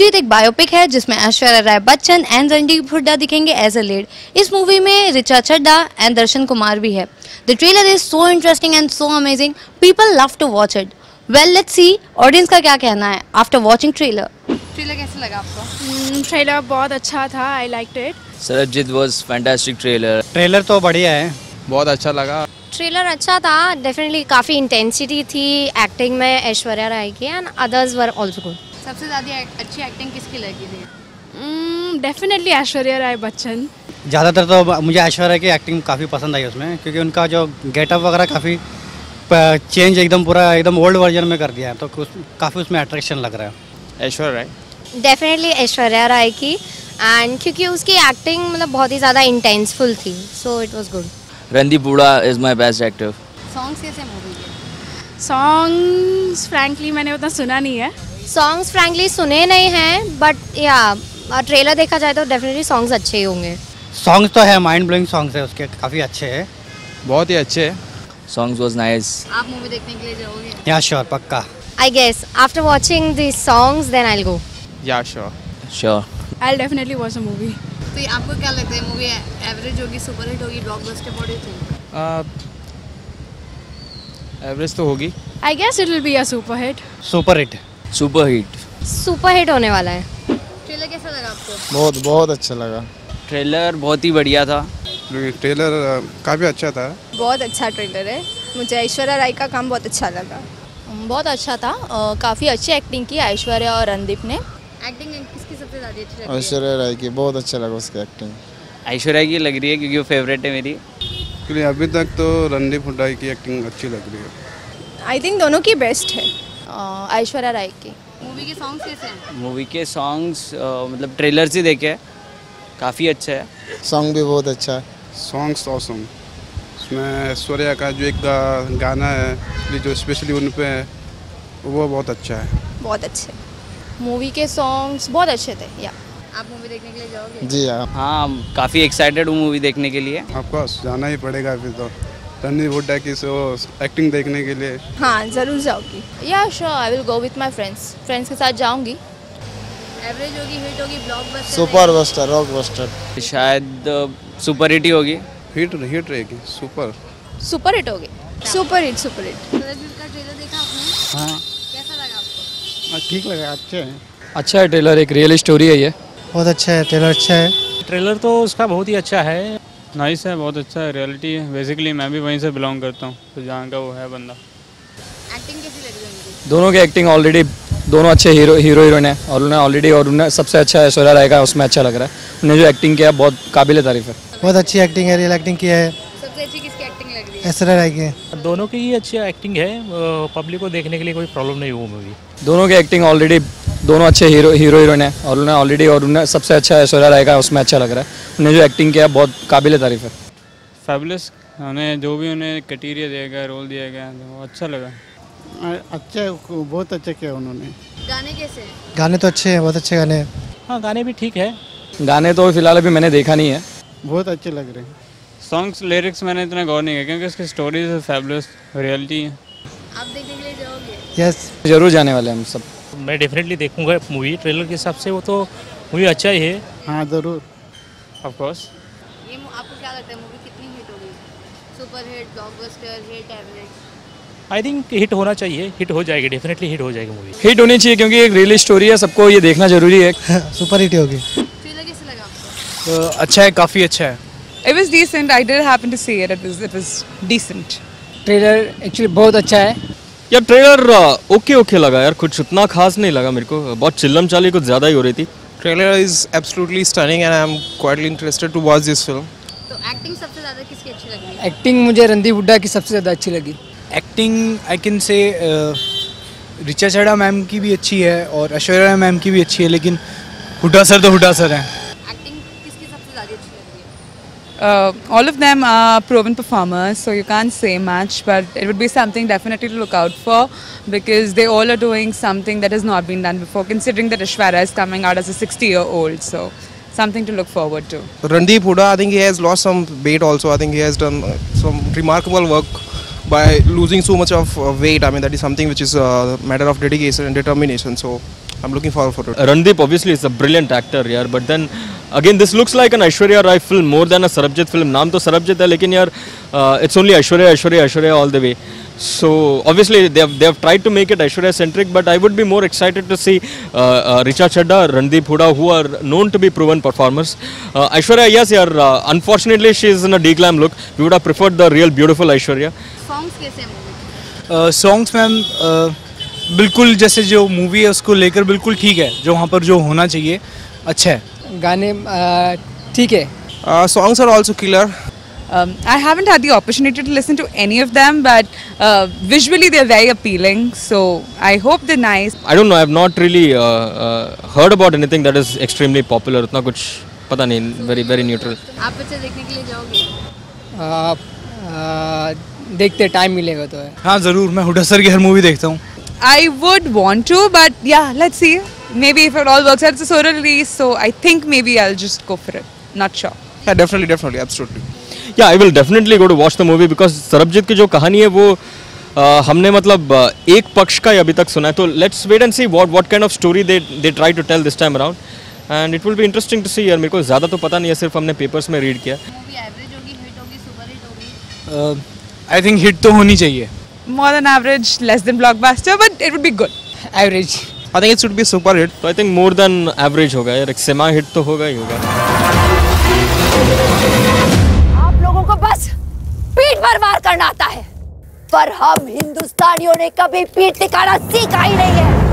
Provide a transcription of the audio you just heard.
रूपजीत एक बायोपिक है जिसमें ऐश्वर्या राय बच्चन एंड रणदीप हुड्डा दिखेंगे एज अ लीड इस मूवी में रिचा चड्डा एंड दर्शन कुमार भी है। The trailer is so interesting and so amazing people love to watch it well let's see audience का क्या कहना है आफ्टर वॉचिंग ट्रेलर ट्रेलर कैसा लगा आपको? ट्रेलर बहुत अच्छा था I like it Sarajit was fantastic trailer. Trailer तो बढ़िया है। बहुत अच्छा लगा। ट्रेलर अच्छा था डेफिनेटली काफ़ी इंटेंसिटी थी एक्टिंग में ऐश्वर्या राय की and others were also good सबसे ज़्यादा अच्छी एक्टिंग किसकी लगी थी? Definitely Hmm, Aishwarya Rai Bachchan. ज़्यादातर तो मुझे ऐश्वर्या की एक्टिंग काफ़ी पसंद आई उसमें क्योंकि उनका जो गेटअप वगैरह काफ़ी चेंज एकदम पूरा एकदम ओल्ड वर्जन में कर दिया है तो काफ़ी उसमें अट्रैक्शन लग रहा है। ऐश्वर्या राय? डेफिनेटली ऐश्वर्या राय की एंड क्योंकि उसकी एक्टिंग मतलब बहुत ही ज़्यादा इंटेंसफुल थी so it was good Randeep Huda is my best actor. Songs कैसे मूवी के? सॉन्ग्स फ्रैंकली मैंने उतना सुना नहीं है। सॉन्ग्स फ्रैंकली सुने नहीं हैं बट या ट्रेलर देखा जाए तो डेफिनेटली सॉन्ग्स अच्छे ही होंगे। सॉन्ग्स तो है माइंड ब्लोइंग सॉन्ग्स है उसके काफ़ी अच्छे हैं। बहुत ही अच्छे है। Songs was nice. आप मूवी देखने के लिए जाओगे? या श्योर पक्का। I guess after watching this songs then I go yeah sure Sure. I definitely watch a movie तो आपको क्या लगता है मूवी एवरेज होगी सुपर हिट होगी blockbuster what do you average तो होगी। I guess it will be a super hit super hit. Super hit होने वाला है। ट्रेलर कैसा लगा आपको? बहुत बहुत अच्छा लगा। ट्रेलर बहुत ही बढ़िया था। ट्रेलर काफ़ी अच्छा था। बहुत अच्छा ट्रेलर है। मुझे ऐश्वर्या राय का काम बहुत अच्छा लगा। बहुत अच्छा था। काफ़ी अच्छी एक्टिंग की ऐश्वर्या और रणदीप ने। एक्टिंग किसकी सबसे ज़्यादा अच्छी लगी ऐश्वर्या राय की बहुत अच्छा लगा उसकी एक्टिंग ऐश्वर्या की लग रही है क्योंकि वो फेवरेट है मेरी। क्योंकि अभी तक तो रणदीप हुड्डा की एक्टिंग अच्छी लग रही है। आई थिंक दोनों की बेस्ट है। ऐश्वर्या राय की। मूवी के सॉन्ग्स कैसे हैं? मूवी के सॉन्ग्स मतलब ट्रेलर से देखे काफ़ी अच्छा है। सॉन्ग भी बहुत अच्छा है। सॉन्ग्स ऑसम उसमें ऐश्वर्या का जो एक गाना है जो स्पेशली उन पे है वो बहुत अच्छा है। बहुत अच्छे। मूवी के सॉन्ग्स बहुत अच्छे थे या। आप मूवी देखने के लिए जाओगे? जी हाँ हाँ काफ़ी एक्साइटेड हूँ मूवी देखने के लिए। ऑफकोर्स जाना ही पड़ेगा फिर तो। रणदीप हुड्डा की सो एक्टिंग देखने के लिए। हाँ ज़रूर जाओगी yeah sure I will go with my friends friends के साथ जाऊँगी। एवरेज होगी हिट होगी blockbuster super buster rock buster शायद सुपर हिट ही होगी। हिट हिट रहेगी सुपर सुपर हिट होगी। सुपर हिट सुपर हिट हाँ। कैसा लगा आपको? ठीक लगा अच्छे हैं। अच्छा है ट्रेलर एक रियल स्टोरी है ये। बहुत अच्छा है ट्रेलर अच्छा है। ट्रेलर तो उसका बहुत ही अच्छा है। नाइस है बहुत अच्छा है रियलिटी है। बेसिकली मैं भी वहीं से बिलोंग करता हूँ तो जहाँ का वो है बंदा। एक्टिंग कैसी लगी उनकी? दोनों की एक्टिंग ऑलरेडी दोनों अच्छे हीरो हीरो हीरोइन है। और उन्हें ऑलरेडी और उन्हें सबसे अच्छा ऐश्वर्या राय का उसमें अच्छा लग रहा है। उन्हें जो एक्टिंग किया बहुत काबिल तारीफ़ है। बहुत अच्छी एक्टिंग है रियल एक्टिंग किया है। अच्छी एक्टिंग लग रही है। की दोनों की ही अच्छी एक्टिंग है पब्लिक को देखने के लिए कोई प्रॉब्लम नहीं हुई मूवी दोनों की एक्टिंग ऑलरेडी दोनों अच्छे हीरो हीरो हीरोइन है और उन्हें ऑलरेडी और उन्हें सबसे अच्छा ऐश्वर्या राय का उसमें अच्छा लग रहा है। उन्हें जो एक्टिंग किया बहुत काबिल तारीफ़ है। फैबुलस उन्हें जो भी उन्हें क्राइटेरिया दिया गया रोल दिया गया वो अच्छा लगा। अच्छे बहुत अच्छे किया उन्होंने। गाने कैसे गाने तो अच्छे हैं बहुत अच्छे गाने हैं। हाँ गाने भी ठीक है। गाने तो फ़िलहाल अभी मैंने देखा नहीं है। बहुत अच्छे लग रहे हैं। सॉन्ग्स लिरिक्स मैंने इतना गौर नहीं किया क्योंकि उसकी स्टोरीज फैबुलस रियलिटी है। आप देखने के लिए जाओगे? यस ज़रूर जाने वाले हम सब। मैं डेफिनेटली देखूँगा मूवी ट्रेलर के हिसाब से वो तो मूवी अच्छा ही है। हाँ ज़रूर। ऑफ़ कोर्स ये आपको क्या लगता है मूवी कितनी हिट होगी? Super hit blockbuster hit average I think hit होना चाहिए हिट हो जाएगी डेफिनेटली हिट हो जाएगी मूवी हिट होनी चाहिए क्योंकि एक रियल स्टोरी है सबको ये देखना ज़रूरी है। सुपर हिट होगी। ट्रेलर लगा आपको? अच्छा है काफ़ी अच्छा है। It was decent. I did happen to see it. It was it was decent. Trailer actually बहुत अच्छा है। यार ट्रेलर ओके ओके लगा यार। कुछ उतना खास नहीं लगा मेरे को। बहुत चिल्लम चाली कुछ ज़्यादा ही हो रही थी। Trailer is absolutely stunning and I am quietly interested to watch this film तो एक्टिंग सबसे ज़्यादा किसकी अच्छी लग? एक्टिंग मुझे रणदीप हुड्डा की सबसे ज़्यादा अच्छी लगी। Acting I can say Richa चढ़ा मैम की भी अच्छी है और ऐश्वर्या मैम की भी अच्छी है लेकिन हुड्डा सर तो हुड्डा सर हैं। Uh, all of them are proven performers, so you can't say much. But it would be something definitely to look out for because they all are doing something that has not been done before. Considering that Ashwara is coming out as a 60-year-old, so something to look forward to. Randeep Huda, I think he has lost some weight also. I think he has done uh, some remarkable work by losing so much of uh, weight. I mean, that is something which is a matter of dedication and determination. So, I'm looking forward for it. Randeep obviously is a brilliant actor here, but then again this looks like an Aishwarya Rai film more than a Sarabjit film नाम तो सरबजीत है लेकिन यार it's only Aishwarya Aishwarya Aishwarya all the way so obviously they try to make it Aishwarya centric but I would be more excited to see Richa Chadha Randeep Hooda who are known to be proven performers Aishwarya yes यार unfortunately she is in a de glam look we would prefer the real beautiful Aishwarya songs ma'am बिल्कुल जैसे जो movie है उसको लेकर बिल्कुल ठीक है जो वहाँ पर जो होना चाहिए अच्छा है। गाने ठीक है Uh, killer. Um, I haven't had the opportunity to listen to any of them, but uh, visually they're very appealing. So I hope they're nice. I don't know. I have not really uh, uh, heard about anything that is extremely popular. उतना कुछ पता नहीं. Very very neutral. आप picture देखने के लिए जाओगे देखते टाइम मिलेगा तो है हाँ ज़रूर मैं हुडा सर की हर मूवी देखता हूँ I would want to, but yeah, let's see. Maybe if it all works out, it's a solo release, so I think maybe I'll just go for it. Not sure. Yeah, definitely, definitely, absolutely. Yeah, I will definitely go to watch the movie because Sarabjit की जो कहानी है वो uh, हमने मतलब uh, एक पक्ष का ही अभी तक सुना है तो let's wait and see what what kind of story they they try to tell this time around and it will be interesting to see यार मेरे को ज़्यादा तो पता नहीं है सिर्फ़ हमने पेपर्स में रीड किया एवरेज आई थिंक हिट तो होनी चाहिए More than average, less than blockbuster, but it would be good. Average I think it should be super hit तो I think more than average होगा यार एक सेमा हिट तो होगा ही होगा। आप लोगों को बस पीठ पर वार करना आता है पर हम हिंदुस्तानियों ने कभी पीठ दिखाना सीखा ही नहीं है।